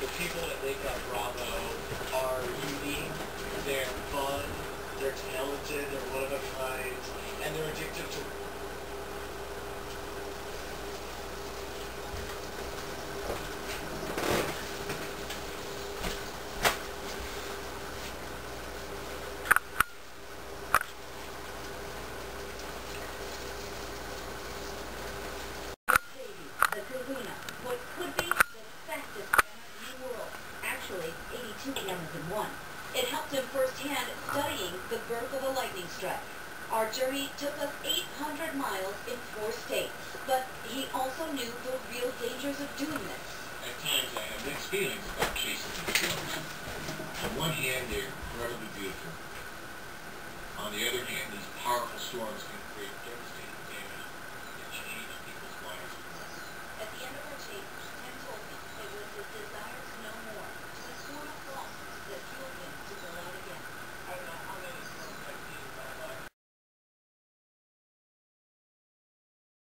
the people that make up Bravo are unique, they're fun, they're talented, they're Actually, 82 kilometers in one. It helped him firsthand studying the birth of a lightning strike. Our journey took us 800 miles in four states, but he also knew the real dangers of doing this. At times I have mixed feelings about chasing these. On one hand, they're incredibly beautiful. On the other hand, these powerful storms can create